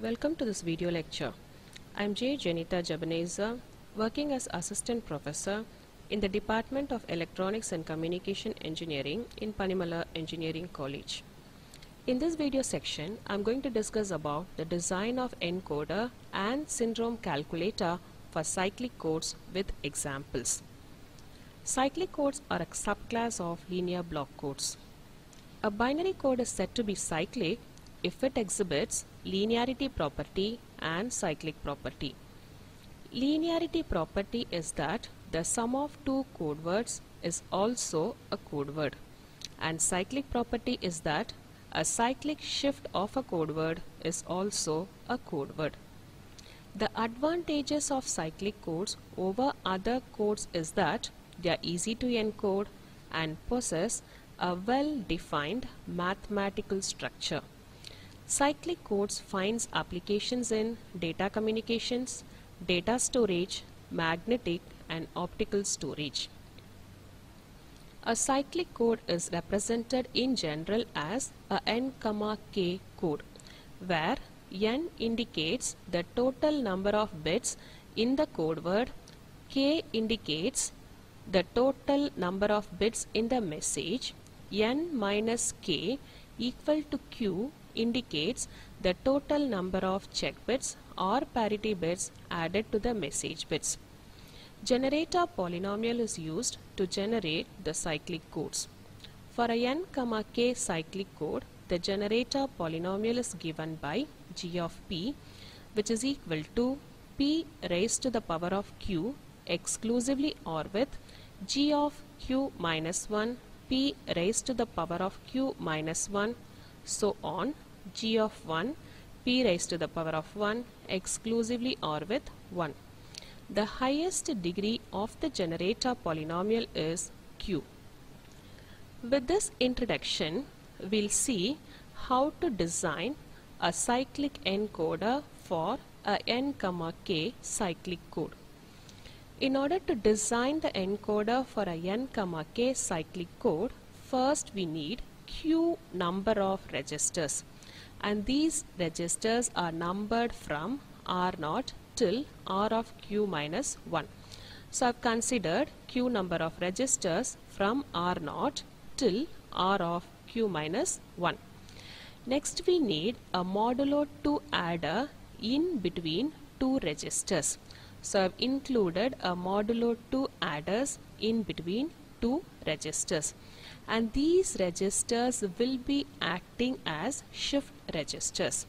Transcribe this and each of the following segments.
Welcome to this video lecture. I'm J. Jeneetha Jebanazer, working as Assistant Professor in the Department of Electronics and Communication Engineering in Panimalar Engineering College. In this video section, I'm going to discuss about the design of encoder and syndrome calculator for cyclic codes with examples. Cyclic codes are a subclass of linear block codes. A binary code is said to be cyclic if it exhibits linearity property and cyclic property. Linearity property is that the sum of two code words is also a code word and cyclic property is that a cyclic shift of a code word is also a code word. The advantages of cyclic codes over other codes is that they are easy to encode and possess a well-defined mathematical structure. Cyclic codes finds applications in data communications, data storage, magnetic and optical storage. A cyclic code is represented in general as a n, k code where n indicates the total number of bits in the code word, k indicates the total number of bits in the message, n minus k equal to q indicates the total number of check bits or parity bits added to the message bits. Generator polynomial is used to generate the cyclic codes. For a n, k cyclic code, the generator polynomial is given by g of p which is equal to p raised to the power of q exclusively or with g of q minus 1 p raised to the power of q minus 1 so on g of 1 p raised to the power of 1 exclusively or with 1. The highest degree of the generator polynomial is q. With this introduction, we'll see how to design a cyclic encoder for a n, k cyclic code. In order to design the encoder for a n, k cyclic code, first we need q number of registers and these registers are numbered from R0 till R of q minus 1. So I've considered q number of registers from R0 till R of q minus 1. Next we need a modulo 2 adder in between two registers. So I've included a modulo 2 adders in between two registers and these registers will be acting as shift registers.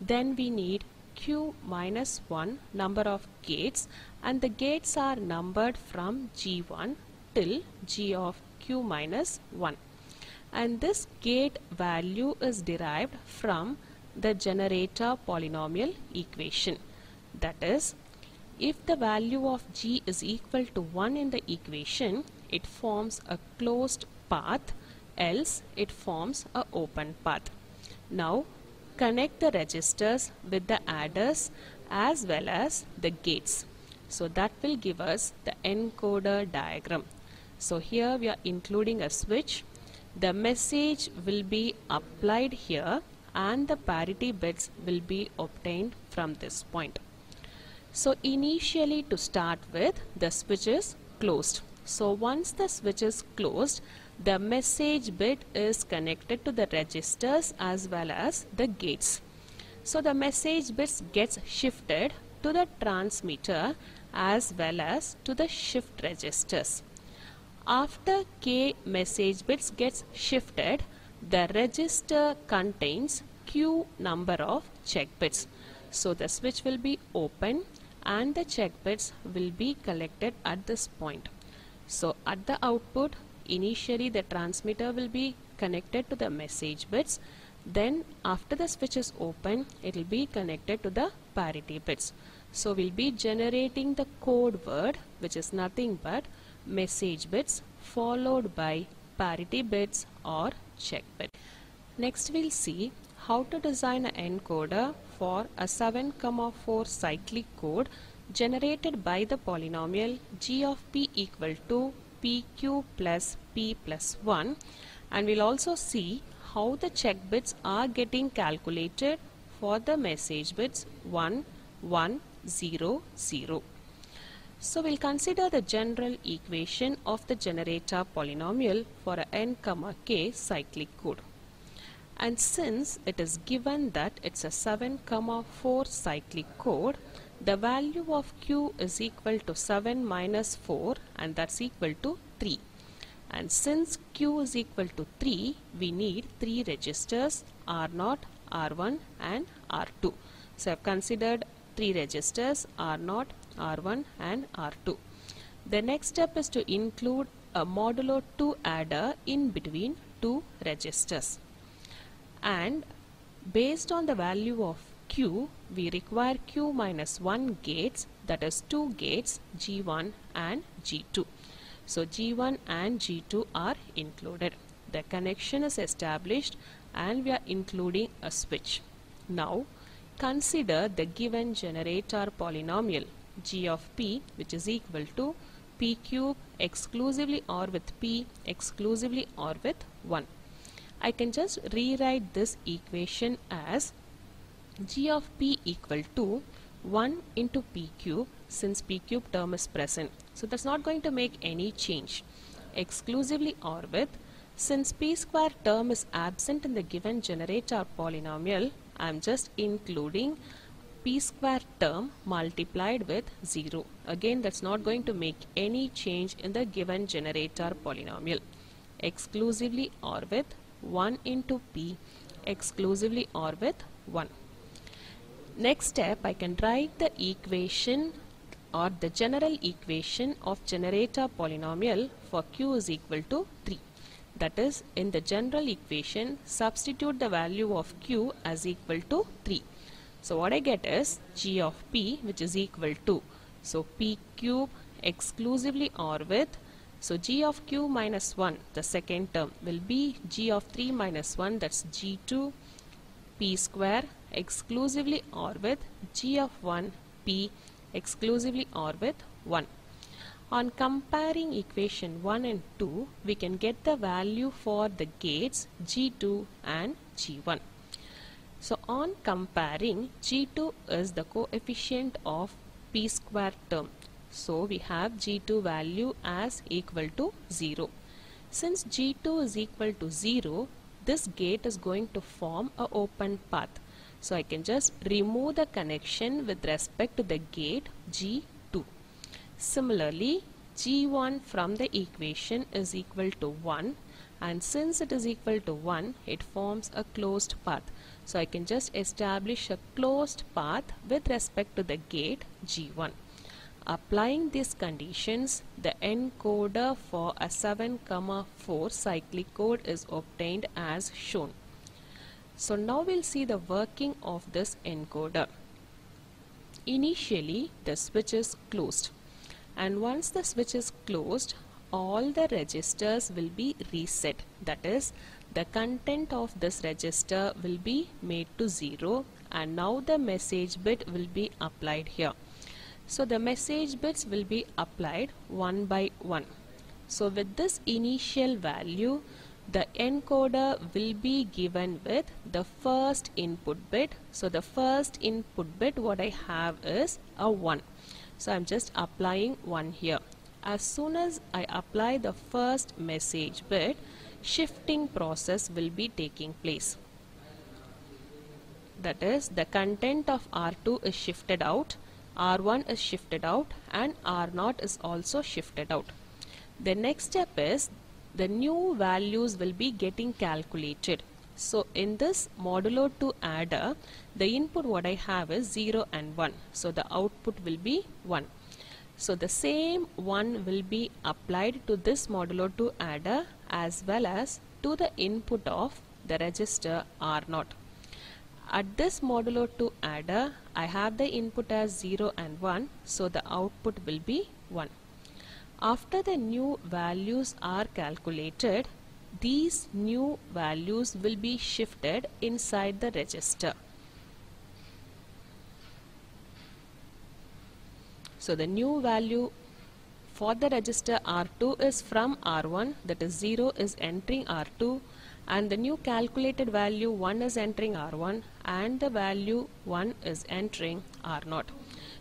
Then we need q minus 1 number of gates. And the gates are numbered from g1 till g of q minus 1 and this gate value is derived from the generator polynomial equation. That is if the value of g is equal to 1 in the equation it forms a closed path else it forms a open path now connect the registers with the adders as well as the gates. So that will give us the encoder diagram. So here we are including a switch. The message will be applied here and the parity bits will be obtained from this point. So initially to start with the switch is closed. So once the switch is closed the message bit is connected to the registers as well as the gates. So the message bits gets shifted to the transmitter as well as to the shift registers. After K message bits gets shifted, the register contains Q number of check bits. So the switch will be open and the check bits will be collected at this point. So at the output initially the transmitter will be connected to the message bits. Then after the switch is open it will be connected to the parity bits. So we'll be generating the code word which is nothing but message bits followed by parity bits or check bit. Next we'll see how to design an encoder for a 7 4 cyclic code generated by the polynomial g of p equal to p cube plus p plus 1 and we'll also see how the check bits are getting calculated for the message bits 1, 1, 0, 0. So we'll consider the general equation of the generator polynomial for a n comma k cyclic code. And since it is given that it's a 7 comma 4 cyclic code, the value of q is equal to 7 minus 4 and that's equal to 3. And since q is equal to 3, we need 3 registers R0, R1 and R2. So I've considered 3 registers R0, R1 and R2. The next step is to include a modulo 2 adder in between two registers. And based on the value of q, we require q minus 1 gates that is 2 gates G1 and G2. So G1 and G2 are included. The connection is established and we are including a switch. Now consider the given generator polynomial g of p which is equal to p cube exclusively or with p exclusively or with 1. I can just rewrite this equation as g of p equal to 1 into p cube since p cube term is present. So that's not going to make any change. Exclusively or with since p square term is absent in the given generator polynomial I am just including p square term multiplied with 0. Again that's not going to make any change in the given generator polynomial. Exclusively or with 1 into p exclusively or with 1. Next step I can write the equation or the general equation of generator polynomial for q is equal to 3. That is in the general equation substitute the value of q as equal to 3. So what I get is g of p which is equal to so p cube exclusively or with so g of q minus 1 the second term will be g of 3 minus 1 that's g2 p square exclusively or with g of 1 p exclusively or with 1. On comparing equation 1 and 2, we can get the value for the gates G2 and G1. So on comparing, G2 is the coefficient of p square term. So we have G2 value as equal to 0. Since G2 is equal to 0, this gate is going to form a open path. So I can just remove the connection with respect to the gate G2. Similarly, G1 from the equation is equal to 1 and since it is equal to 1 it forms a closed path. So I can just establish a closed path with respect to the gate G1. Applying these conditions, the encoder for a 7, 4 cyclic code is obtained as shown. So now we'll see the working of this encoder. Initially the switch is closed and once the switch is closed all the registers will be reset that is the content of this register will be made to 0 and now the message bit will be applied here. So the message bits will be applied one by one. So with this initial value the encoder will be given with the first input bit. So the first input bit what I have is a 1 so I'm just applying 1 here. As soon as I apply the first message bit shifting process will be taking place. That is the content of R2 is shifted out R1 is shifted out and R0 is also shifted out. The next step is the new values will be getting calculated. So in this modulo 2 adder, the input what I have is 0 and 1. So the output will be 1. So the same 1 will be applied to this modulo 2 adder as well as to the input of the register R0. At this modulo 2 adder, I have the input as 0 and 1, so the output will be 1. After the new values are calculated, these new values will be shifted inside the register. So the new value for the register R2 is from R1 that is 0 is entering R2 and the new calculated value 1 is entering R1 and the value 1 is entering R0.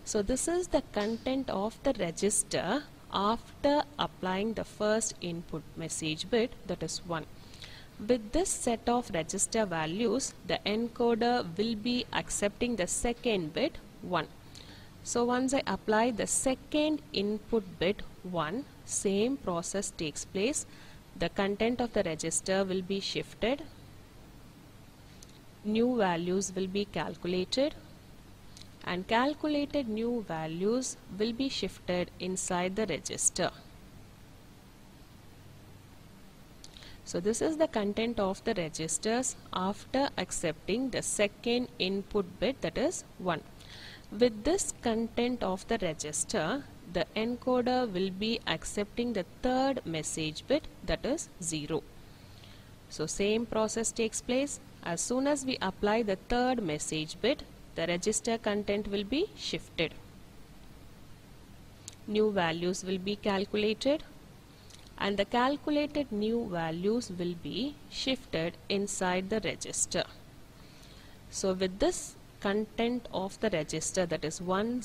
So this is the content of the register after applying the first input message bit that is 1. With this set of register values the encoder will be accepting the second bit 1. So once I apply the second input bit 1 same process takes place the content of the register will be shifted new values will be calculated and calculated new values will be shifted inside the register. So this is the content of the registers after accepting the second input bit that is 1. With this content of the register, the encoder will be accepting the third message bit that is 0. So same process takes place. As soon as we apply the third message bit, the register content will be shifted. New values will be calculated and the calculated new values will be shifted inside the register. So with this content of the register that is 100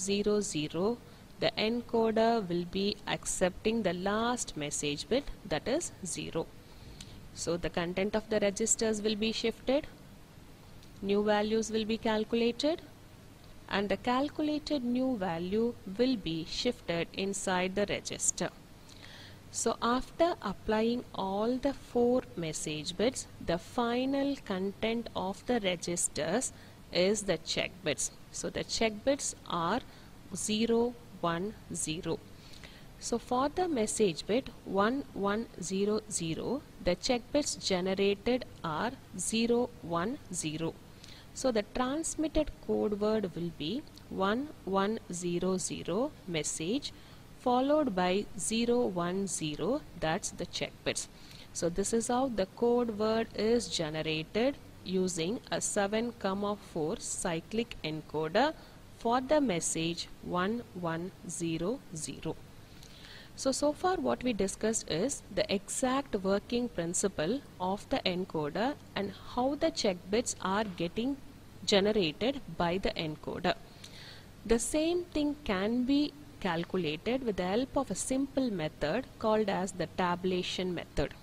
the encoder will be accepting the last message bit that is 0. So the content of the registers will be shifted new values will be calculated and the calculated new value will be shifted inside the register. So after applying all the four message bits, the final content of the registers is the check bits. So the check bits are 0, 1, 0. So for the message bit 1100, the check bits generated are 010. So the transmitted code word will be 1100 message followed by 010 that's the check bits. So this is how the code word is generated using a 7 comma 4 cyclic encoder for the message 1100. So, so far what we discussed is the exact working principle of the encoder and how the check bits are getting generated by the encoder. The same thing can be calculated with the help of a simple method called as the tabulation method.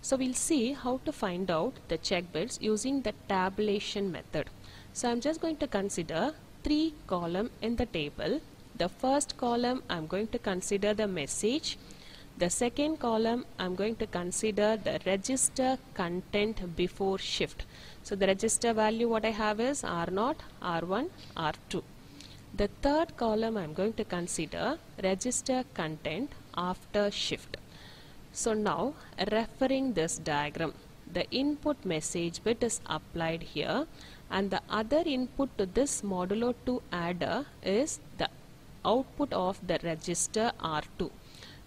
So we'll see how to find out the check bits using the tabulation method. So I'm just going to consider three column in the table the first column I'm going to consider the message the second column I'm going to consider the register content before shift. So the register value what I have is R0 R1 R2 the third column I'm going to consider register content after shift. So now referring this diagram the input message bit is applied here and the other input to this modulo 2 adder is the output of the register R2.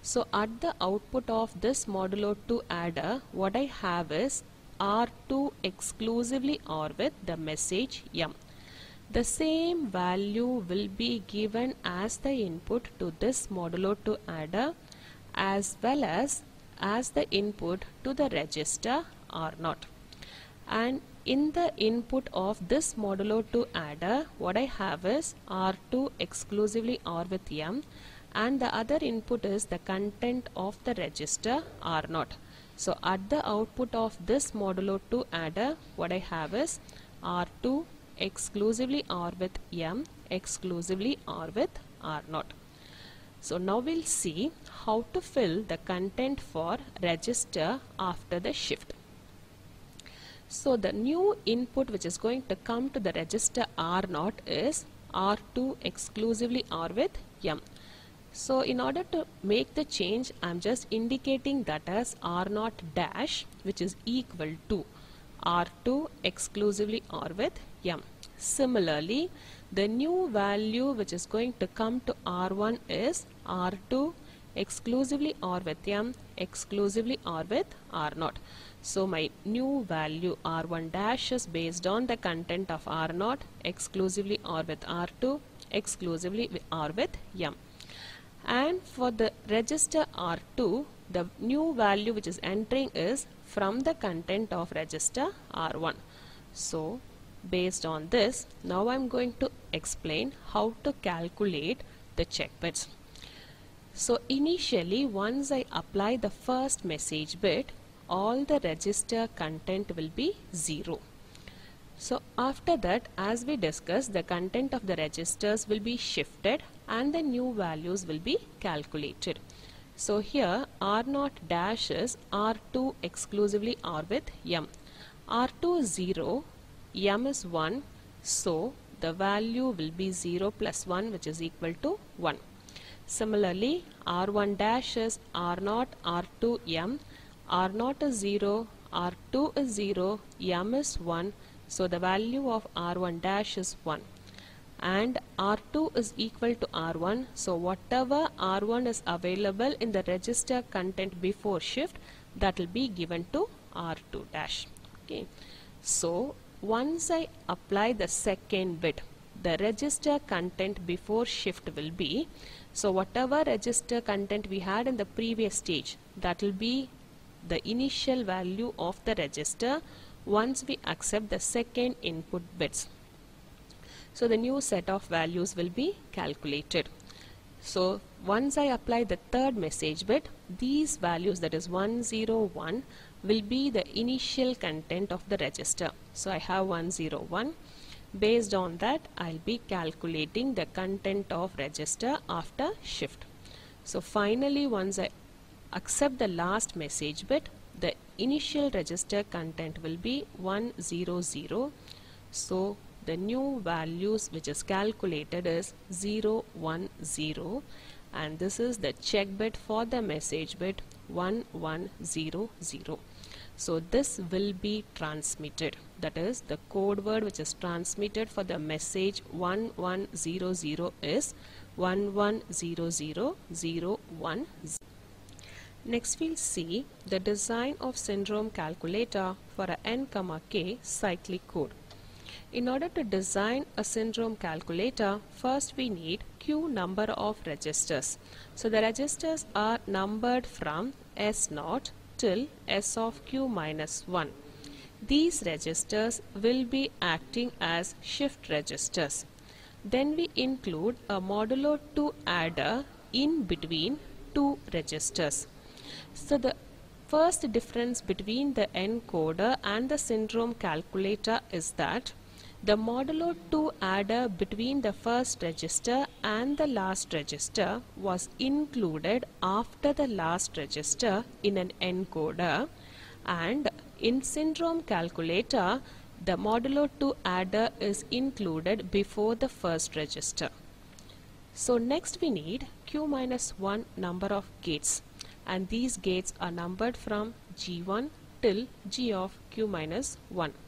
So at the output of this modulo 2 adder what I have is R2 exclusively or with the message M. The same value will be given as the input to this modulo 2 adder as well as as the input to the register R0 and in the input of this modulo 2 adder what I have is R2 exclusively OR with M and the other input is the content of the register R0. So at the output of this modulo 2 adder what I have is R2 exclusively OR with M exclusively OR with R0. So now we'll see how to fill the content for register after the shift. So the new input which is going to come to the register R0 is R2 exclusively OR with M. So in order to make the change I'm just indicating that as R0 dash which is equal to R2 exclusively OR with M. Similarly the new value which is going to come to R1 is R2 exclusively OR with M exclusively OR with R0. So my new value R1 dash is based on the content of R0 exclusively OR with R2 exclusively OR with M. And for the register R2 the new value which is entering is from the content of register R1. So based on this, now I'm going to explain how to calculate the check bits. So initially once I apply the first message bit, all the register content will be 0. So after that as we discussed the content of the registers will be shifted and the new values will be calculated. So here R0 dash is R2 exclusively R with M. R2 is 0, M is 1, so the value will be 0 plus 1 which is equal to 1. Similarly R1 dash is R0, R2, M. R0 is 0, R2 is 0, M is 1, so the value of R1 dash is 1 and R2 is equal to R1 so whatever R1 is available in the register content before shift that will be given to R2 dash. Okay. So once I apply the second bit the register content before shift will be so whatever register content we had in the previous stage that will be the initial value of the register once we accept the second input bits so the new set of values will be calculated. So once I apply the third message bit, these values that is 101 will be the initial content of the register. So I have 101. Based on that, I'll be calculating the content of register after shift. So finally, once I accept the last message bit, the initial register content will be 100. So the new values which is calculated is 0 1 0 and this is the check bit for the message bit 1100 so this will be transmitted. That is the code word which is transmitted for the message 1100 is 110001 Next we'll see the design of syndrome calculator for a n, k cyclic code. In order to design a syndrome calculator, first we need q number of registers. So the registers are numbered from S0 till S of q minus 1. These registers will be acting as shift registers. Then we include a modulo 2 adder in between two registers. So the first difference between the encoder and the syndrome calculator is that the modulo 2 adder between the first register and the last register was included after the last register in an encoder. And in syndrome calculator the modulo 2 adder is included before the first register. So next we need q minus 1 number of gates. And these gates are numbered from g1 till g of q minus 1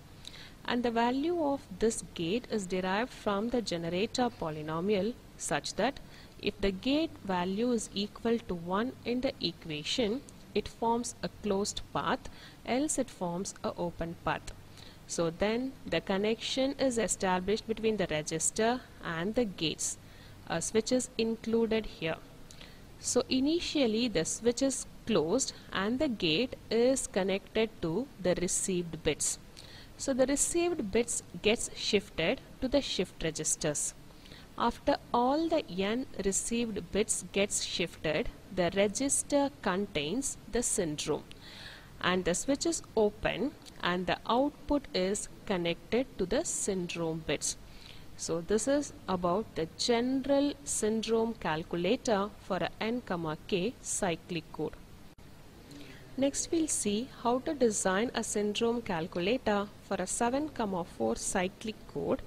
and the value of this gate is derived from the generator polynomial such that if the gate value is equal to 1 in the equation it forms a closed path else it forms a open path. So then the connection is established between the register and the gates a switch is included here. So initially the switch is closed and the gate is connected to the received bits so the received bits gets shifted to the shift registers. After all the n received bits gets shifted, the register contains the syndrome and the switch is open and the output is connected to the syndrome bits. So this is about the general syndrome calculator for a n, k cyclic code. Next we'll see how to design a syndrome calculator for a 7, 4 cyclic code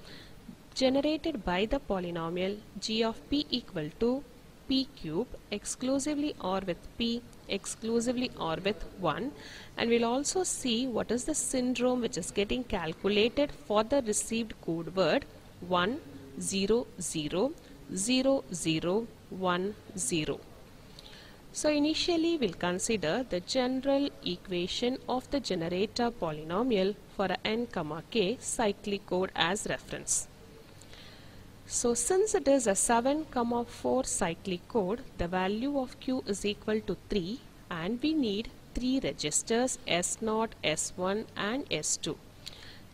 generated by the polynomial g of p equal to p cube exclusively or with p exclusively or with 1 and we'll also see what is the syndrome which is getting calculated for the received code word 1 0 0 0 0 1 0 so initially we'll consider the general equation of the generator polynomial for a n k cyclic code as reference. So since it is a 7 comma 4 cyclic code, the value of q is equal to 3 and we need three registers S0, S1 and S2.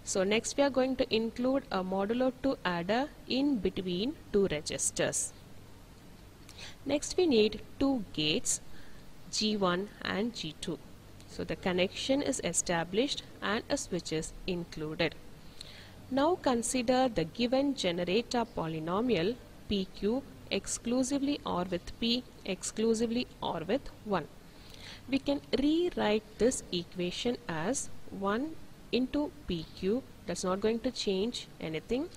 So next we are going to include a modulo 2 adder in between two registers. Next we need two gates G1 and G2. So the connection is established and a switch is included. Now consider the given generator polynomial p cube exclusively or with p exclusively or with 1. We can rewrite this equation as 1 into p cube that's not going to change anything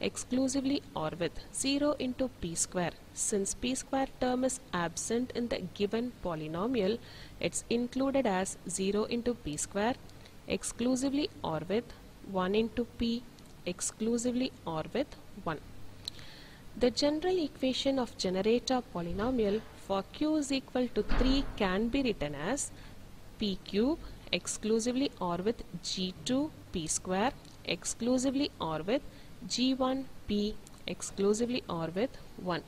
exclusively or with 0 into p square. Since p square term is absent in the given polynomial, it's included as 0 into p square exclusively or with 1 into p exclusively or with 1. The general equation of generator polynomial for q is equal to 3 can be written as p cube exclusively or with g2 p square exclusively or with g1p exclusively or with 1.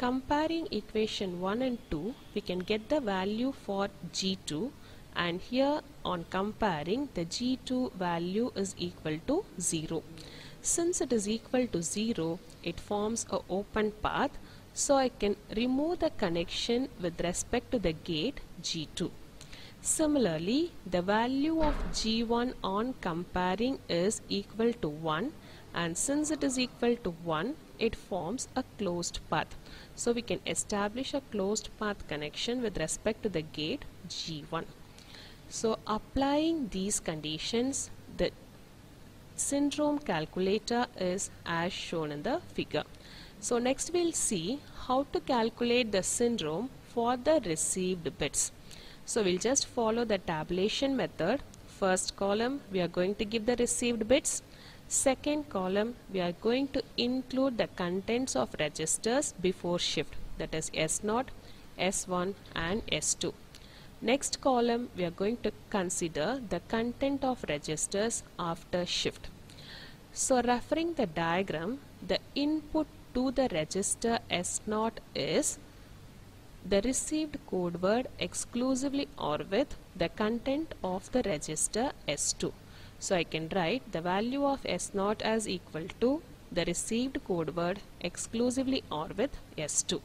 Comparing equation 1 and 2, we can get the value for g2 and here on comparing the g2 value is equal to 0. Since it is equal to 0, it forms a open path so I can remove the connection with respect to the gate g2. Similarly, the value of g1 on comparing is equal to 1 and since it is equal to 1 it forms a closed path. So we can establish a closed path connection with respect to the gate G1 so applying these conditions the syndrome calculator is as shown in the figure. So next we'll see how to calculate the syndrome for the received bits. So we'll just follow the tabulation method. First column we are going to give the received bits Second column we are going to include the contents of registers before shift that is S0, S1 and S2. Next column we are going to consider the content of registers after shift. So referring the diagram the input to the register S0 is the received code word exclusively or with the content of the register S2. So I can write the value of S0 as equal to the received code word exclusively or with S2.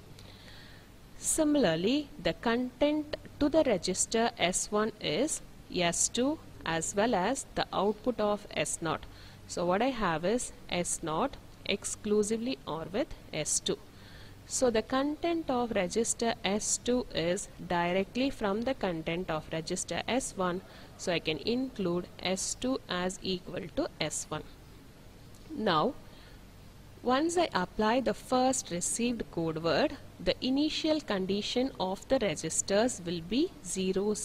Similarly, the content to the register S1 is S2 as well as the output of S0. So what I have is S0 exclusively or with S2. So the content of register S2 is directly from the content of register S1 so I can include S2 as equal to S1. Now once I apply the first received code word, the initial condition of the registers will be 000.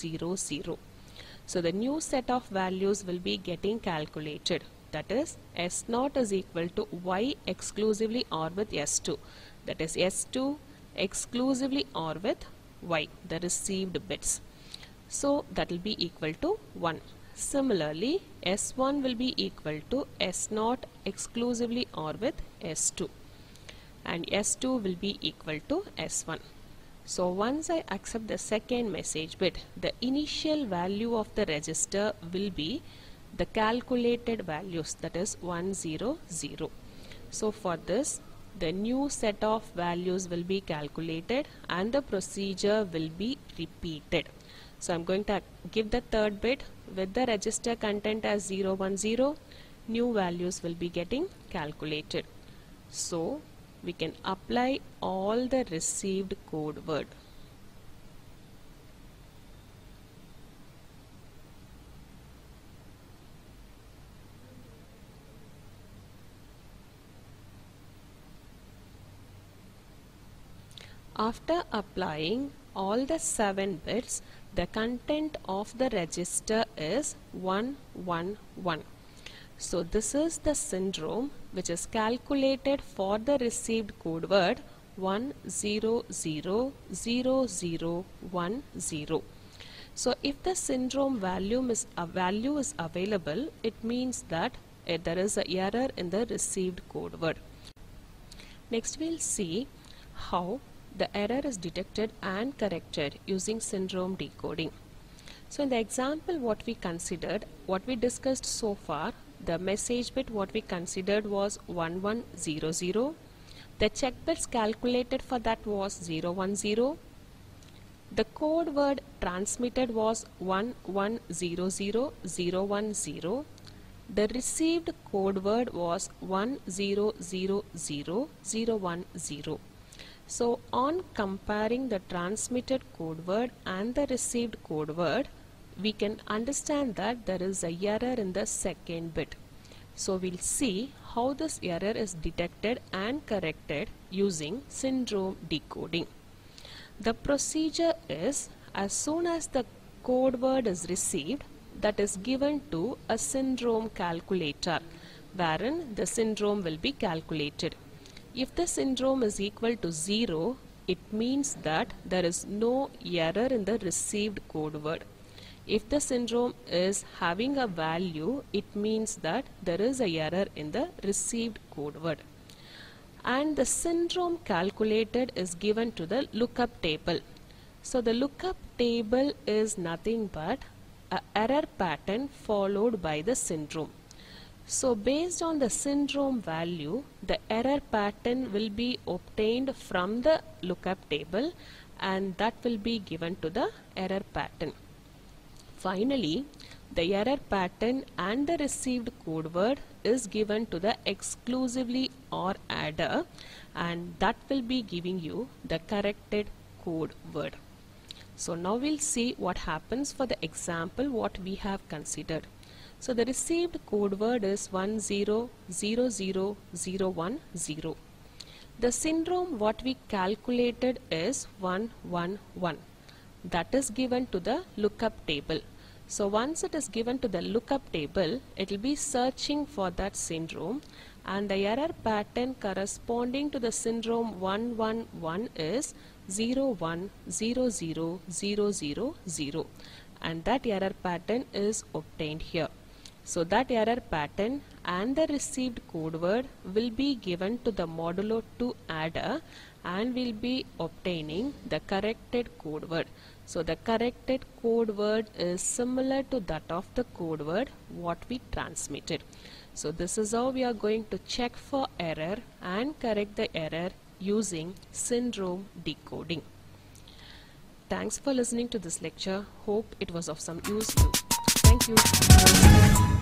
So the new set of values will be getting calculated. That is S0 is equal to Y exclusively or with S2. That is S2 exclusively or with Y, the received bits. So that will be equal to 1. Similarly, S1 will be equal to S0 exclusively or with S2 and S2 will be equal to S1. So once I accept the second message bit, the initial value of the register will be the calculated values that is 100. So for this the new set of values will be calculated and the procedure will be repeated. So I'm going to give the third bit with the register content as 010 new values will be getting calculated. So we can apply all the received code word. After applying all the 7 bits, the content of the register is 111. So this is the syndrome which is calculated for the received code word 1000010. So if the syndrome value is, a value is available, it means that uh, there is an error in the received code word. Next we'll see how the error is detected and corrected using syndrome decoding. So in the example what we considered, what we discussed so far, the message bit what we considered was 1100. The check bits calculated for that was 010. The code word transmitted was 1100010. The received code word was 1000010. So on comparing the transmitted code word and the received code word, we can understand that there is a error in the second bit. So we'll see how this error is detected and corrected using syndrome decoding. The procedure is as soon as the code word is received that is given to a syndrome calculator wherein the syndrome will be calculated. If the syndrome is equal to 0 it means that there is no error in the received code word. If the syndrome is having a value it means that there is a error in the received code word and the syndrome calculated is given to the lookup table. So the lookup table is nothing but a error pattern followed by the syndrome. So based on the syndrome value, the error pattern will be obtained from the lookup table and that will be given to the error pattern. Finally, the error pattern and the received code word is given to the exclusively OR adder and that will be giving you the corrected code word. So now we'll see what happens for the example what we have considered. So the received code word is 1000010. The syndrome what we calculated is 111 that is given to the lookup table. So once it is given to the lookup table, it will be searching for that syndrome and the error pattern corresponding to the syndrome 111 is 010000 and that error pattern is obtained here. So that error pattern and the received code word will be given to the modulo 2 adder and will be obtaining the corrected code word. So the corrected code word is similar to that of the code word what we transmitted. So this is how we are going to check for error and correct the error using syndrome decoding. Thanks for listening to this lecture. Hope it was of some use to you. Thank you.